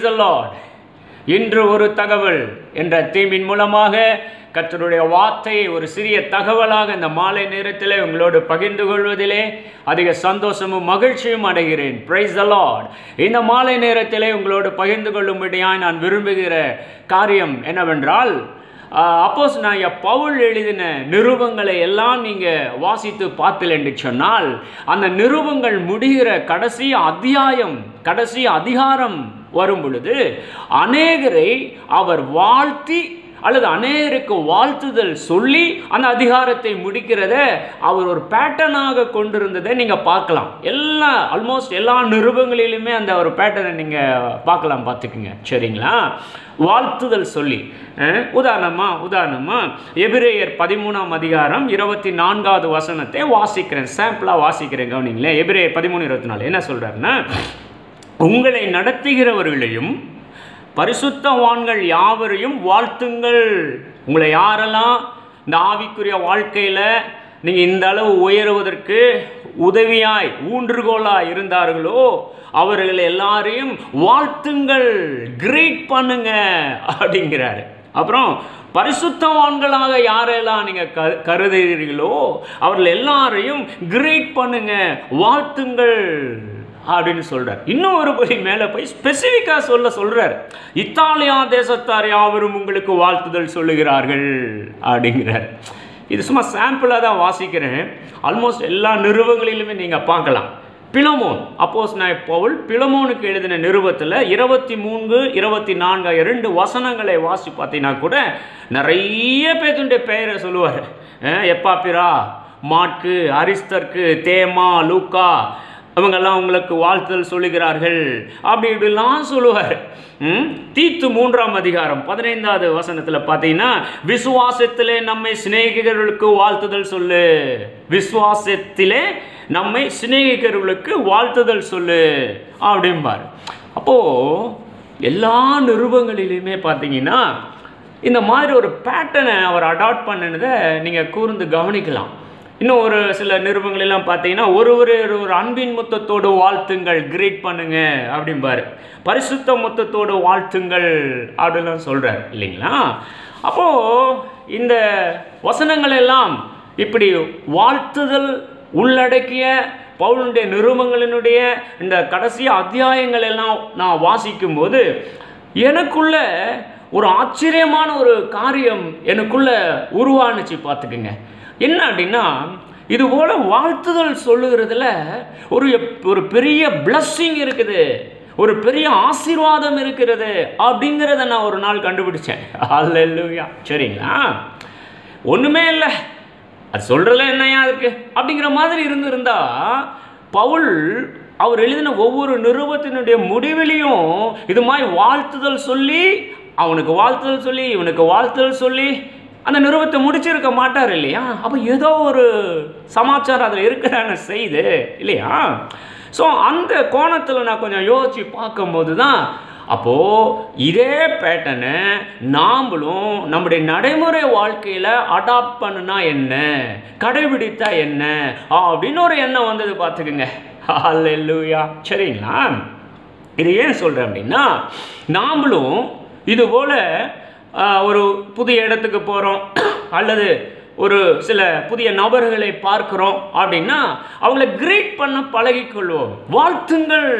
Praise the Lord இன்று ஒரு தகவல் என்ற தீமின் மூலமாக கத்தருடைய வார்த்தையை ஒரு சிறிய தகவலாக இந்த மாலை நேரத்தில் உங்களோடு பகிர்ந்து கொள்வதிலே அதிக சந்தோஷமும் மகிழ்ச்சியும் அடைகிறேன். பிரைஸ் த லார்ட் இந்த மாலை நேரத்திலே உங்களோடு பகிர்ந்து கொள்ளும்படியாய் நான் விரும்புகிற காரியம் என்னவென்றால் அப்போஸ் நான் பவுல் எழுதின நிருபங்களை எல்லாம் நீங்கள் வாசித்து பார்த்தல் என்று சொன்னால் அந்த நிருபங்கள் முடிகிற கடைசி அத்தியாயம் கடைசி அதிகாரம் வரும் பொழுது அநேகரை அவர் வாழ்த்தி அல்லது அநேகருக்கு வாழ்த்துதல் சொல்லி அந்த அதிகாரத்தை முடிக்கிறத அவர் ஒரு பேட்டர்னாக கொண்டிருந்ததை நீங்கள் பார்க்கலாம். எல்லா ஆல்மோஸ்ட் எல்லா நிருபங்களிலுமே அந்த ஒரு பேட்டர்னை நீங்கள் பார்க்கலாம் பார்த்துக்குங்க. சரிங்களா? வாழ்த்துதல் சொல்லி. உதாரணமாக உதாரணமாக எபிரேயர் பதிமூணாம் அதிகாரம் இருபத்தி நான்காவது வசனத்தை வாசிக்கிறேன். சாம்பிளாக வாசிக்கிறேன் கவனிங்களேன். எபிரேயர் பதிமூணு இருபத்தி நாலு. என்ன சொல்கிறாருன்னா உங்களை நடத்துகிறவர்களையும் பரிசுத்தவான்கள் யாவரையும் வாழ்த்துங்கள். உங்களை யாரெல்லாம் இந்த ஆவிக்குரிய வாழ்க்கையில் நீங்கள் இந்த அளவு உயருவதற்கு உதவியாய் ஊன்றுகோலாய் இருந்தார்களோ அவர்கள் எல்லாரையும் வாழ்த்துங்கள். கிரேட் பண்ணுங்க அப்படிங்கிறாரு. அப்புறம் பரிசுத்தவான்களாக யாரெல்லாம் நீங்கள் க கருதுகிறீர்களோ அவர்கள் எல்லாரையும் கிரேட் பண்ணுங்க வாழ்த்துங்கள். அப்படின்னு சொல்கிறார் இன்னும் ஒரு படி மேலே போய் ஸ்பெசிஃபிக்காக சொல்ல சொல்கிறார் இத்தாலியா தேசத்தார் யாவரும் உங்களுக்கு வாழ்த்துதல் சொல்லுகிறார்கள் அப்படிங்கிறார். இது சும்மா சாம்பிளாக தான் வாசிக்கிறேன். ஆல்மோஸ்ட் எல்லா நிறுவங்களிலுமே நீங்கள் பார்க்கலாம். பிலமோன் அப்போஸ் நான் பவுல் பிலமோனுக்கு எழுதின நிருபத்தில் இருபத்தி மூன்று இருபத்தி நான்கு இரண்டு வசனங்களை வாசி பார்த்தீங்கன்னா கூட நிறைய பேத்துடைய பெயரை சொல்லுவார். எப்பாப்பிரா மாட்கு அரிஸ்தர்க்கு தேமா லூக்கா அவங்கெல்லாம் உங்களுக்கு வாழ்த்துதல் சொல்லுகிறார்கள். அப்படி இப்படிலாம் சொல்லுவார். தீத்து மூன்றாம் அதிகாரம் பதினைந்தாவது வசனத்தில் பார்த்தீங்கன்னா விசுவாசத்திலே நம்மை சிநேகிகர்களுக்கு வாழ்த்துதல் சொல்லு. விசுவாசத்திலே நம்மை சிநேகிகர்களுக்கு வாழ்த்துதல் சொல்லு. அப்படிம்பார். அப்போது எல்லா நிருபங்களிலுமே பார்த்தீங்கன்னா இந்த மாதிரி ஒரு பேட்டர்னை அவர் அடாப்ட் பண்ணினதை நீங்கள் கூர்ந்து கவனிக்கலாம். இன்னும் ஒரு சில நிருபங்களெல்லாம் பார்த்தீங்கன்னா ஒரு ஒரு ஒரு அன்பின் முத்தத்தோடு வாழ்த்துங்கள் கிரீட் பண்ணுங்க அப்படிம்பாரு. பரிசுத்த முத்தத்தோடு வாழ்த்துங்கள் அப்படின்லாம் சொல்கிறார் இல்லைங்களா? அப்போது இந்த வசனங்கள் எல்லாம் இப்படி வாழ்த்துதல் உள்ளடக்கிய பவுலுடைய நிருபங்களினுடைய இந்த கடைசி அத்தியாயங்கள் எல்லாம் நான் வாசிக்கும்போது எனக்குள்ள ஒரு ஆச்சரியமான ஒரு காரியம் எனக்குள்ள உருவானுச்சு பார்த்துக்குங்க. என்ன அப்படின்னா இது போல் வாழ்த்துதல் சொல்லுகிறதுல ஒரு ஒரு பெரிய பிளஸ்ஸிங் இருக்குது. ஒரு பெரிய ஆசீர்வாதம் இருக்கிறது அப்படிங்கிறத நான் ஒரு நாள் கண்டுபிடிச்சேன். அல்லேலூயா சரிங்களா? ஒன்றுமே இல்லை. அது சொல்கிறதுல என்னையா இருக்கு? அப்படிங்கிற மாதிரி இருந்திருந்தா பவுல் அவர் எழுதின ஒவ்வொரு நிருபத்தினுடைய முடிவிலையும் இது மாதிரி வாழ்த்துதல் சொல்லி அவனுக்கு வாழ்த்துதல் சொல்லி இவனுக்கு வாழ்த்துதல் சொல்லி அந்த நிறுவத்தை முடிச்சிருக்க மாட்டார் இல்லையா? அப்போ ஏதோ ஒரு சமாச்சாரம் அதில் இருக்கிறான செய்து இல்லையா? ஸோ அந்த கோணத்தில் நான் கொஞ்சம் யோசித்து பார்க்கும்போது தான் அப்போது இதே பேட்டனை நாம்களும் நம்முடைய நடைமுறை வாழ்க்கையில் அடாப்ட் பண்ணுனா என்ன? கடைபிடித்தா என்ன? அப்படின்னு ஒரு எண்ணம் வந்தது பார்த்துக்குங்க. அல்லேலூயா சரிங்களா? இது ஏன் சொல்கிறேன் அப்படின்னா நாம்களும் இதுபோல் ஒரு புதிய இடத்துக்கு போகிறோம் அல்லது ஒரு சில புதிய நபர்களை பார்க்கிறோம் அப்படின்னா அவங்கள கிரேட் பண்ண பழகிக்கொள்வோம் வாழ்த்துங்கள்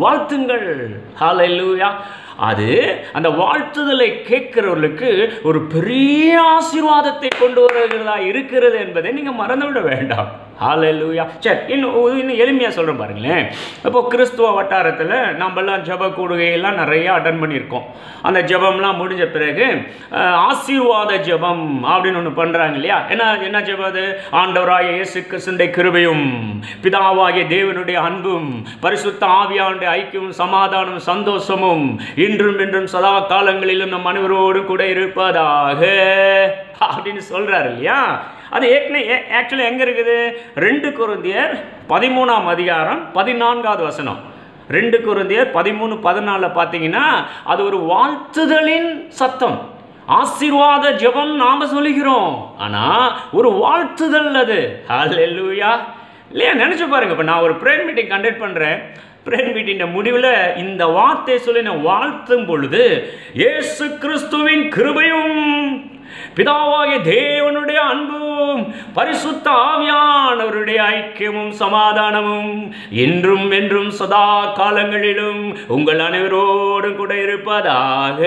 வாழ்த்துங்கள். ஹாலூயா அது அந்த வாழ்த்துதலை கேட்கிறவர்களுக்கு ஒரு பெரிய ஆசீர்வாதத்தை கொண்டு வருகிறதா இருக்கிறது என்பதை நீங்கள் மறந்துவிட வேண்டாம். ஹalleluya சரி இன்னும் இன்னும் எளிமையாக சொல்கிறேன் பாருங்களேன். இப்போது கிறிஸ்துவ வட்டாரத்தில் நம்மெல்லாம் ஜப கூடுகையெல்லாம் நிறையா அட்டன் பண்ணியிருக்கோம். அந்த ஜெபம்லாம் முடிஞ்ச பிறகு ஆசீர்வாத ஜெபம் அப்படின்னு ஒன்று பண்ணுறாங்க இல்லையா? என்ன என்ன ஜபம் அது? ஆண்டவராய இயேசு கிறிஸ்துடைய கிருபையும் பிதாவாகிய தேவனுடைய அன்பும் பரிசுத்த ஆவியானுடைய ஐக்கியமும் சமாதானமும் சந்தோஷமும் இன்றும் இன்றும் சதா காலங்களிலும் நம் அனைவரோடு கூட இருப்பதாக அப்படின்னு சொல்கிறாரு இல்லையா? அது ஏற்கனவே ஆக்சுவலி எங்கே இருக்குது? ரெண்டு குருந்தியர் பதிமூணாம் அதிகாரம் பதினான்காவது வசனம். ரெண்டு குருந்தியர் பதிமூணு பதினாலில் பார்த்தீங்கன்னா அது ஒரு வாழ்த்துதலின் சத்தம். ஆசீர்வாத ஜெபம் நாம் சொல்லுகிறோம். ஆனால் ஒரு வாழ்த்துதல் அது. ஹalleluya இல்லையா? நினச்சி பாருங்க. இப்போ நான் ஒரு ப்ரேயர் மீட்டிங் கண்டக்ட் பண்ணுறேன் பிரேயர் மீட்டிங்கிற முடிவில் இந்த வார்த்தை சொல்லி நான் வாழ்த்தும் பொழுது இயேசு கிறிஸ்துவின் கிருபையும் பிதாவாகிய தேவனுடைய அன்பும் பரிசுத்த ஆவியானவருடைய ஐக்கியமும் சமாதானமும் என்றும் என்றும் சதா காலங்களிலும் உங்கள் அனைவரோடும் கூட இருப்பதாக.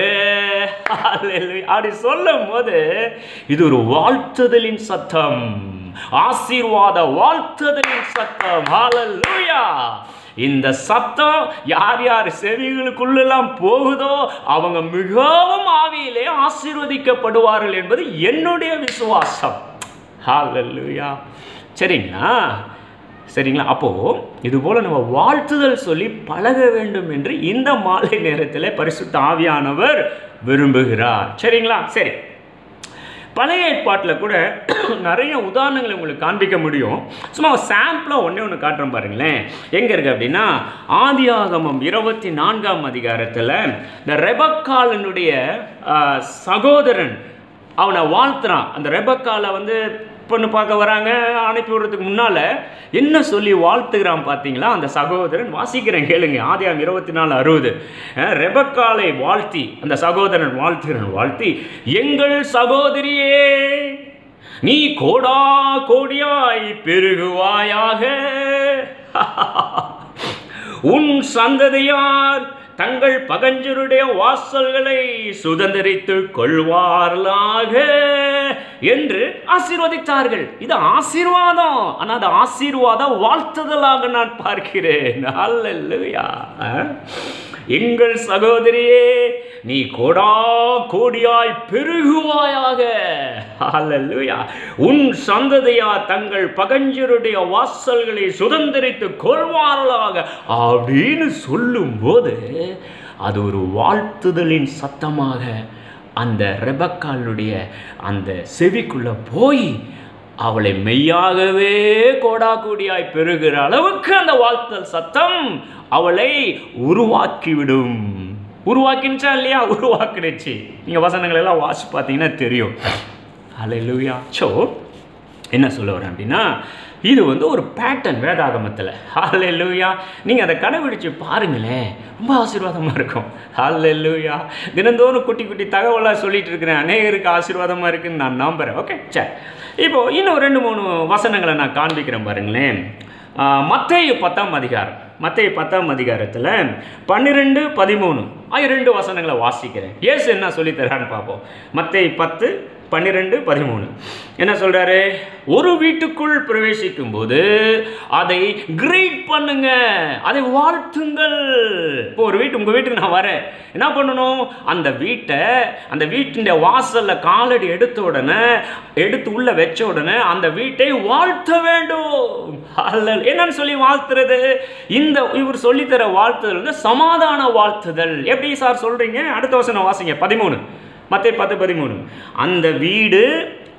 அப்படி சொல்லும் போது இது ஒரு வாழ்த்துதலின் சத்தம். ஆசீர்வாத வாழ்த்துதலின் சத்தம். ஹalleluya இந்த சத்தம் யார் யார் செவிகளுக்குள்ளெல்லாம் போகுதோ அவங்க மிகவும் ஆவியிலே ஆசீர்வதிக்கப்படுவார்கள் என்பது என்னுடைய விசுவாசம். ஹalleluya சரிங்களா? சரிங்களா? அப்போது இதுபோல் நம்ம வாழ்த்துதல் சொல்லி பழக வேண்டும் என்று இந்த மாலை நேரத்தில் பரிசுத்த ஆவியானவர் விரும்புகிறார். சரிங்களா? சரி. பழைய ஏற்பாட்டில் கூட நிறைய உதாரணங்களை உங்களுக்கு காண்பிக்க முடியும். சும்மா சாம்பிளாக ஒன்றே ஒன்று காட்டுறோம் பாருங்களேன். எங்கே இருக்குது அப்படின்னா ஆதியாகமம் இருபத்தி நான்காம் அதிகாரத்தில் இந்த ரெபக்காலனுடைய சகோதரன் அவனை வாழ்த்துறான். அந்த ரெபக்காலை வந்து பண்ணி பார்க்க வராங்க அனுப்பி விடுறதுக்கு முன்னால் என்ன சொல்லி வாழ்த்துகிறான் பார்த்தீங்களா? அந்த சகோதரன் வாசிக்கிறேன் கேளுங்க. ஆதியாம் இருபத்தி நாலு அறுபது ரெபக்காலை வாழ்த்தி அந்த சகோதரன் வாழ்த்துகிறன் வாழ்த்தி எங்கள் சகோதரியே நீ கோடா கோடியாய் பெருகுவாயாக. உன் சந்ததியார் தங்கள் பகஞ்சருடைய வாசல்களை சுதந்திரித்துக் கொள்வார்களாக. என்று ஆசீர்வதித்தார்கள். இது ஆசீர்வாதம். ஆனால் அது ஆசீர்வாதம் வாழ்த்துதலாக நான் பார்க்கிறேன். அல்லேலூயா. எங்கள் சகோதரியே நீ கோடா கோடியாய் பெருகுவாயாக. உன் சந்ததியா தங்கள் பகஞ்சருடைய வாசல்களை சுதந்திரித்து கொள்வார்களாக. அப்படின்னு சொல்லும்போது அது ஒரு வாழ்த்துதலின் சத்தமாக அந்த ரெபக்காலுடைய அந்த செவிக்குள்ள போய் அவளை மெய்யாகவே கோடா பெறுகிற அளவுக்கு அந்த வாழ்த்தல் சத்தம் அவளை உருவாக்கிவிடும். உருவாக்கினுச்சா இல்லையா? உருவாக்கிடுச்சு நீங்கள் வசனங்கள் எல்லாம் வாசி பார்த்தீங்கன்னா தெரியும். அலையிலுயா சோ என்ன சொல்ல வரேன் அப்படின்னா இது வந்து ஒரு பேட்டர்ன் வேதாகமத்தில். ஹalleluya நீங்கள் அதை கடைபிடிச்சு பாருங்களேன். ரொம்ப ஆசீர்வாதமாக இருக்கும். ஹalleluya தினந்தோறும் குட்டி குட்டி தகவலாக சொல்லிட்டு இருக்கிறேன். அநேகருக்கு ஆசீர்வாதமாக இருக்குன்னு நான் நம்புகிறேன் ஓகே சரி. இப்போ இன்னும் ரெண்டு மூணு வசனங்களை நான் காண்பிக்கிறேன் பாருங்களேன். மத்தேயு பத்தாம் அதிகாரம். மத்திய பத்தாம் அதிகாரத்தில் பன்னிரெண்டு பதிமூணு. ஆ ரெண்டு வசனங்களை வாசிக்கிறேன். ஏசு என்ன சொல்லித்தரான்னு பார்ப்போம். மத்திய பத்து பன்னிரெண்டு பதிமூணு. என்ன சொல்றாரு? ஒரு வீட்டுக்குள் பிரவேசிக்கும் போது அதை கிரீட் பண்ணுங்க. அதை வாழ்த்துங்கள். இப்போ ஒரு வீட்டு உங்க வீட்டுக்கு நான் வரேன். என்ன பண்ணணும்? அந்த வீட்டை அந்த வீட்டின் வாசல்ல காலடி எடுத்த உடனே எடுத்து உள்ள வச்ச உடனே அந்த வீட்டை வாழ்த்த வேண்டும். அல்ல என்னன்னு சொல்லி வாழ்த்துறது? இந்த இவர் சொல்லித்தர வாழ்த்துதல் வந்து சமாதான வாழ்த்துதல். எப்படி சார் சொல்றீங்க? அடுத்த வசனம் வாசிங்க. பதிமூணு. மற்ற பத்து பதிமூணு. அந்த வீடு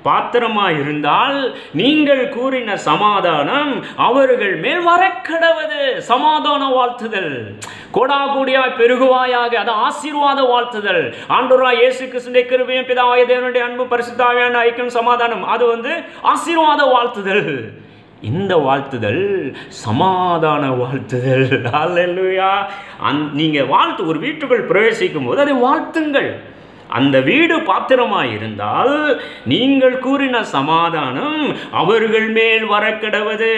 பாத்திரமா இருந்தால் நீங்கள் கூறின சமாதானம் அவர்கள் மேல் வரக்கடவது. சமாதான வாழ்த்துதல். கோடா கூடியாய் பெருகுவாயாக அது ஆசீர்வாத வாழ்த்துதல். ஆண்டோரா இயேசு கிறிஸ்துடைய கிருபையும் பிதாவாய தேவனுடைய அன்பு பரிசுத்தாவியான ஐக்கியம் சமாதானம். அது வந்து ஆசீர்வாத வாழ்த்துதல். இந்த வாழ்த்துதல் சமாதான வாழ்த்துதல். அல்லேலூயா அந் நீங்கள் வாழ்த்து ஒரு வீட்டுக்குள் பிரவேசிக்கும் போது அதை வாழ்த்துங்கள். அந்த வீடு பாத்திரமாக இருந்தால் நீங்கள் கூறின சமாதானம் அவர்கள் மேல் வரக்கிடவது.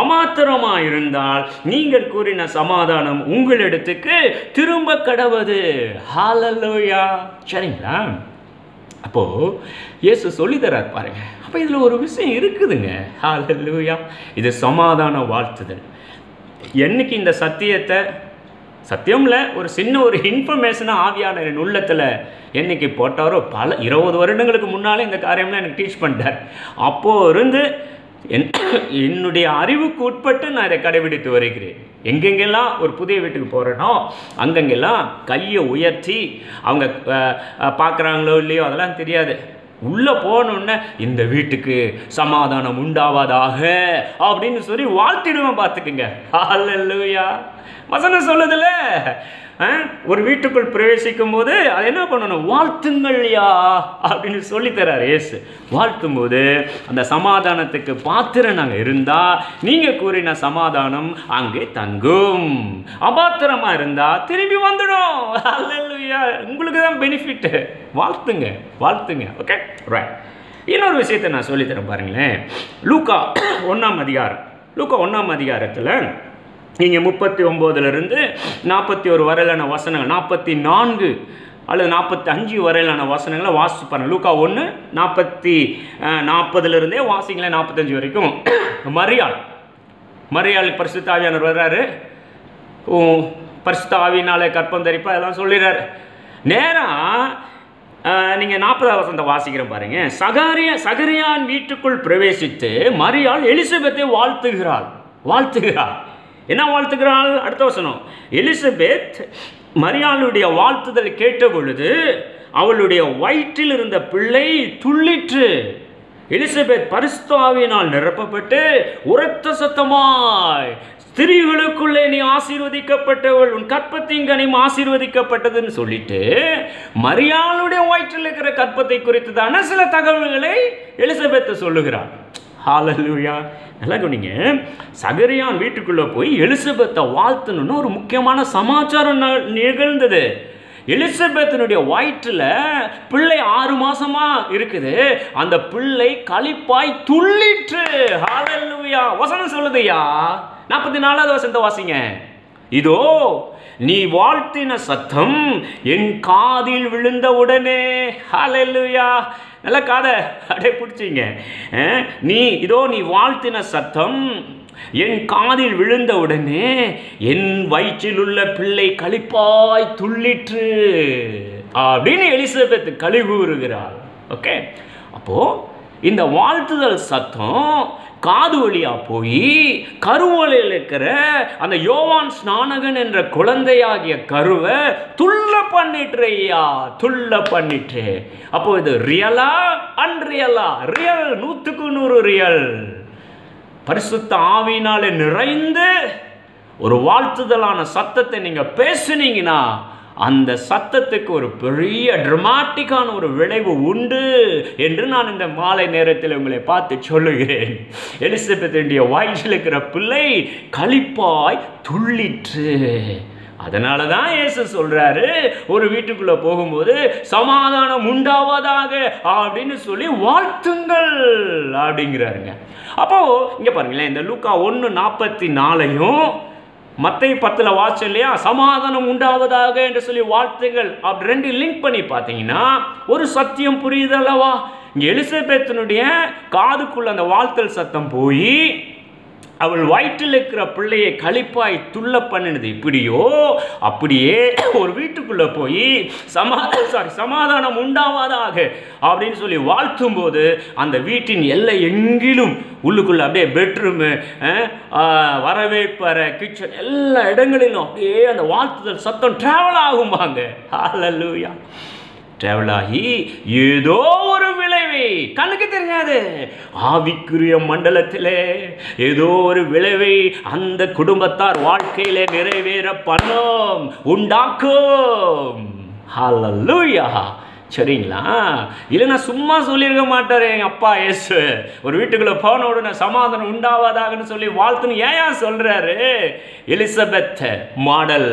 அமாத்திரமாக இருந்தால் நீங்கள் கூறின சமாதானம் உங்களிடத்துக்கு திரும்ப கடவது. ஹalleluya சரிங்களா? அப்போ இயேசு சொல்லித்தரார் பாருங்க. அப்போ இதில் ஒரு விஷயம் இருக்குதுங்க. ஹalleluya இது சமாதான வாழ்த்துதல். என்னைக்கு இந்த சத்தியத்தை சத்தியம்ல ஒரு சின்ன ஒரு இன்ஃபர்மேஷனாக ஆவியான என் உள்ளத்தில் என்னைக்கு போட்டாரோ பல இருபது வருடங்களுக்கு முன்னாலே இந்த காரியம்லாம் எனக்கு டீச் பண்ணிட்டார். அப்போது இருந்து என் என்னுடைய அறிவுக்கு உட்பட்டு நான் இதை கடைபிடித்து வருகிறேன். எங்கெங்கெல்லாம் ஒரு புதிய வீட்டுக்கு போகிறேனோ அங்கங்கெல்லாம் கையை உயர்த்தி அவங்க பார்க்குறாங்களோ இல்லையோ அதெல்லாம் தெரியாது. உள்ளே போனோன்னே இந்த வீட்டுக்கு சமாதானம் உண்டாவதாக அப்படின்னு சொல்லி வாழ்த்திடுவேன் பார்த்துக்குங்க. ஹalleluya. வசனம் சொல்லுதுல ஒரு வீட்டுக்குள் பிரவேசிக்கும் போது அதை என்ன பண்ணணும்? வாழ்த்துங்கள் யா அப்படின்னு சொல்லித்தரார் ஏசு வாழ்த்தும் போது அந்த சமாதானத்துக்கு பாத்திரம் நாங்கள் இருந்தால் நீங்கள் கூறின சமாதானம் அங்கே தங்கும். அபாத்திரமாக இருந்தால் திரும்பி வந்துடும். அல்லா உங்களுக்கு தான் பெனிஃபிட்டு வாழ்த்துங்க வாழ்த்துங்க. ஓகே ரைட் இன்னொரு விஷயத்தை நான் சொல்லித்தரேன் பாருங்களேன். லூக்கா ஒன்றாம் அதிகாரம் லூக்கா ஒன்றாம் அதிகாரத்தில் நீங்கள் முப்பத்தி ஒம்போதுலேருந்து நாற்பத்தி ஒரு வரையிலான வசனங்கள் நாற்பத்தி நான்கு அல்லது நாற்பத்தி அஞ்சு வரையிலான வசனங்களை வாசிச்சு பாருங்க. லூக்கா ஒன்று நாற்பத்தி நாற்பதுலேருந்தே வாசிங்களேன் நாற்பத்தஞ்சு வரைக்கும். மரியாள். மரியாள் பரிசுத்தாவியானவர் வர்றாரு. பரிசுத்தாவினாலே கற்பம் தரிப்பா அதெல்லாம் சொல்லிடுறாரு நேராக நீங்கள் நாற்பதாவது வசனத்தை வாசிக்கிறேன் பாருங்க. சகரிய சகரியான் வீட்டுக்குள் பிரவேசித்து மரியாள் எலிசபெத்தை வாழ்த்துகிறாள். வாழ்த்துகிறாள். என்ன வாழ்த்துக்கிறாள் அடுத்த வசனம். எலிசபெத் மரியாளுடைய வாழ்த்துதல் கேட்ட பொழுது அவளுடைய வயிற்றில் இருந்த பிள்ளை துள்ளிற்று. எலிசபெத் பரிஸ்தாவினால் நிரப்பப்பட்டு உரத்த சத்தமாய் ஸ்திரீகளுக்குள்ளே நீ ஆசீர்வதிக்கப்பட்டவள் உன் கற்பத்தின் கனியும் ஆசீர்வதிக்கப்பட்டதுன்னு சொல்லிட்டு மரியாளுடைய வயிற்றில் இருக்கிற கற்பத்தை குறித்ததான சில தகவல்களை எலிசபெத் சொல்லுகிறார். ஹாலலூயா நல்லா கவனிங்க. சகரியான் வீட்டுக்குள்ளே போய் எலிசபெத்தை வாழ்த்தணும்னு ஒரு முக்கியமான சமாச்சாரம் ந- நிகழ்ந்தது. எலிசபெத்தினுடைய வயிற்றில் பிள்ளை ஆறு மாசமா இருக்குது. அந்த பிள்ளை களிப்பாய் துள்ளிற்று. ஹாலல்லூயா வசனம் சொல்லுதையா நாற்பத்தி நாலாவது வசனத்தை வாசிங்க. இதோ நீ வாழ்த்தின சத்தம் என் காதில் விழுந்த உடனே. ஹalleluya நல்ல காதை. அப்படியே பிடிச்சிங்க. நீ இதோ நீ வாழ்த்தின சத்தம். என் காதில் விழுந்த உடனே என் வயிற்றில் உள்ள பிள்ளை களிப்பாய் துள்ளிற்று. அப்படின்னு எலிசபெத் களி கூறுகிறாள் ஓகே? அப்போ இந்த வாழ்த்துதல் சத்தம் காது வழியாக போய் கருவலையில் இருக்கிற அந்த யோவான் ஸ்நானகன் என்ற குழந்தையாகிய கருவை துள்ள பண்ணிட்டு ஐயா துள்ள பண்ணிட்டு அப்போ இது ரியலா அன்ரியலா? ரியல் நூற்றுக்கு நூறு ரியல். பரிசுத்த ஆவியினாலே நிறைந்து ஒரு வாழ்த்துதலான சத்தத்தை நீங்கள் பேசுனீங்கன்னா அந்த சத்தத்துக்கு ஒரு பெரிய ட்ரமாட்டிக்கான ஒரு விளைவு உண்டு என்று நான் இந்த மாலை நேரத்தில் உங்களை பார்த்து சொல்லுகிறேன். எலிசபெத்துடைய வயிற்றில் இருக்கிற பிள்ளை கழிப்பாய் துள்ளிற்று. அதனால தான் இயேசு சொல்றாரு ஒரு வீட்டுக்குள்ள போகும்போது சமாதானம் உண்டாவதாக அப்படின்னு சொல்லி வாழ்த்துங்கள் அப்படிங்கிறாருங்க. அப்போ இங்க பாருங்களேன் இந்த லூக்கா ஒன்று நாற்பத்தி நாலையும் மற்ற பத்தில் வாட்ச் இல்லையா? சமாதானம் உண்டாவதாக என்று சொல்லி வாழ்த்துங்கள் அப்படி ரெண்டு லிங்க் பண்ணி பார்த்தீங்கன்னா ஒரு சத்தியம் புரியுது அல்லவா? இங்கே எலிசபெத்தினுடைய காதுக்குள்ள அந்த வாழ்த்தல் சத்தம் போய் அவள் வயிற்றில் இருக்கிற பிள்ளையை களிப்பாய் துள்ள பண்ணினது இப்படியோ அப்படியே ஒரு வீட்டுக்குள்ளே போய் சமா சாரி சமாதானம் உண்டாவாதாக அப்படின்னு சொல்லி வாழ்த்தும் போது அந்த வீட்டின் எல்லை எங்கிலும் உள்ளுக்குள்ள அப்படியே பெட்ரூமு வரவேற்பறை கிச்சன் எல்லா இடங்களிலும் அப்படியே அந்த வாழ்த்துதல் சத்தம் டிராவல் ஆகும்பாங்க. ஹalleluya டிராவல் ஆகி ஏதோ ஒரு விளைவை கண்ணுக்கு தெரியாது ஆவிக்குரிய மண்டலத்திலே ஏதோ ஒரு விளைவை அந்த குடும்பத்தார் வாழ்க்கையிலே நிறைவேற பண்ணும் உண்டாக்கும். ஹalleluya. சரிங்களா? இல்லைன்னா சும்மா சொல்லியிருக்க மாட்டார் எங்கள் அப்பா ஏசு ஒரு வீட்டுக்குள்ளே போன உடனே சமாதானம் உண்டாவதாகன்னு சொல்லி வாழ்த்துன்னு ஏன் சொல்கிறாரு எலிசபெத் மாடல்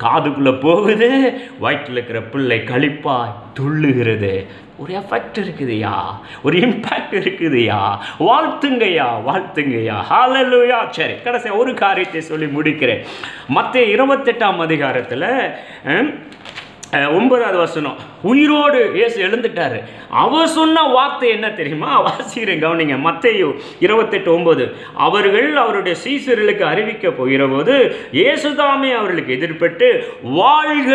காதுக்குள்ளே போகுது வயிற்றில் இருக்கிற பிள்ளை கழிப்பாய் துள்ளுகிறது. ஒரு எஃபெக்ட் இருக்குதுயா? ஒரு இம்பேக்ட் இருக்குதுயா? வாழ்த்துங்கய்யா வாழ்த்துங்கய்யா. ஹாலலுயா சரி கடைசி ஒரு காரியத்தை சொல்லி முடிக்கிறேன். மற்ற இருபத்தெட்டாம் அதிகாரத்தில் ஒன்பதாவது வசனம். உயிரோடு இயேசு எழுந்துட்டாரு. அவர் சொன்ன வார்த்தை என்ன தெரியுமா? வாசிக்கிறேன் கவனிங்க. மத்தேயு இருபத்தெட்டு ஒன்பது. அவர்கள் அவருடைய சீசர்களுக்கு அறிவிக்க போகிற போது இயேசுதாமே அவர்களுக்கு எதிர்பட்டு வாழ்க!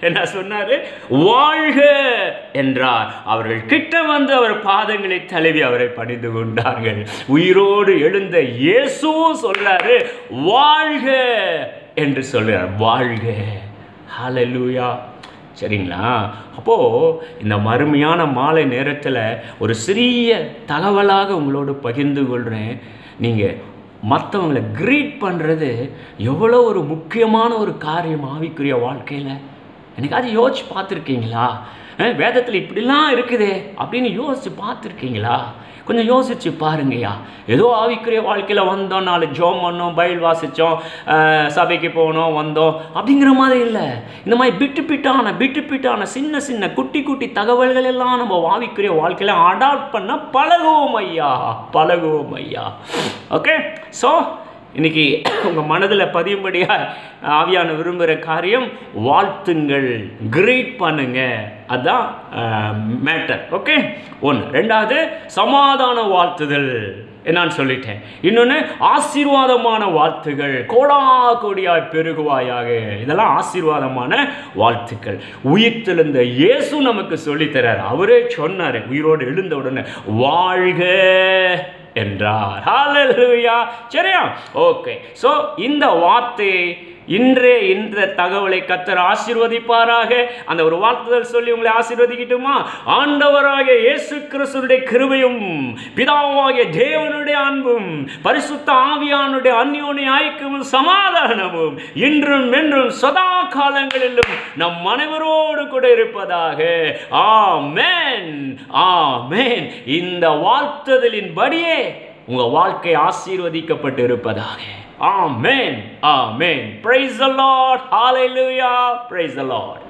என்ன சொன்னாரு? வாழ்க! என்றார். அவர்கள் கிட்ட வந்து அவர் பாதங்களை தழுவி அவரை பணிந்து கொண்டார்கள். உயிரோடு எழுந்த இயேசுவும் சொல்றாரு வாழ்க! என்று சொல்றார். வாழ்க! ஹalleluya சரிங்களா? அப்போது இந்த மறுமையான மாலை நேரத்தில் ஒரு சிறிய தகவலாக உங்களோடு பகிர்ந்து கொள்கிறேன் நீங்கள் மற்றவங்களை க்ரீட் பண்ணுறது எவ்வளோ ஒரு முக்கியமான ஒரு காரியம் ஆவிக்குரிய வாழ்க்கையில். எனக்காவது யோசிச்சு பார்த்துருக்கீங்களா? வேதத்தில் இப்படிலாம் இருக்குதே அப்படின்னு யோசிச்சு பார்த்துருக்கீங்களா? கொஞ்சம் யோசிச்சு பாருங்கய்யா. ஏதோ ஆவிக்குரிய வாழ்க்கையில் வந்தோம் நாலு ஜோம் பண்ணோம் பயில் வாசித்தோம் சபைக்கு போனோம் வந்தோம். அப்படிங்கிற மாதிரி இல்லை. இந்த மாதிரி பிட்டு பிட்டான பிட்டு பிட்டான சின்ன சின்ன குட்டி குட்டி தகவல்கள் எல்லாம் நம்ம ஆவிக்குரிய வாழ்க்கையில் அடாப்ட் பண்ண பழகுவோம் ஐயா. பழகுவோம் ஐயா. ஓகே ஸோ இன்னைக்கு உங்கள் மனதில் பதியும்படியாக ஆவியான விரும்புகிற காரியம் வாழ்த்துங்கள் கிரேட் பண்ணுங்க. அதுதான் மேட்டர் ஓகே ஒன்று ரெண்டாவது சமாதான வாழ்த்துதல். என்னான்னு சொல்லிட்டேன். இன்னொன்று ஆசீர்வாதமான வாழ்த்துகள். கோடா கோடியாய் பெருகுவாயாக. இதெல்லாம் ஆசீர்வாதமான வாழ்த்துக்கள். உயிர்த்தெழுந்த இயேசு நமக்கு சொல்லித்தரார். அவரே சொன்னார். உயிரோடு எழுந்த உடனே வாழ்க என்றார். ஹalleluya சரியா? ஓகே ஸோ இந்த வார்த்தையை இன்றே இந்த தகவலை கத்தர் ஆசீர்வதிப்பாராக. அந்த ஒரு வாழ்த்துதல் சொல்லி உங்களை ஆசீர்வதிக்கட்டுமா? ஆண்டவராக இயேசு கிறிஸ்துடைய கிருபையும் பிதாவாகிய தேவனுடைய அன்பும் பரிசுத்த ஆவியானுடைய அந்யோனி ஐக்கியமும் சமாதானமும் இன்றும் என்றும் சதா காலங்களிலும் நம் அனைவரோடு கூட இருப்பதாக. ஆமேன். ஆமேன். இந்த வாழ்த்துதலின்படியே உங்கள் வாழ்க்கை ஆசீர்வதிக்கப்பட்டு இருப்பதாக Amen. Amen. Praise the Lord. Hallelujah. Praise the Lord.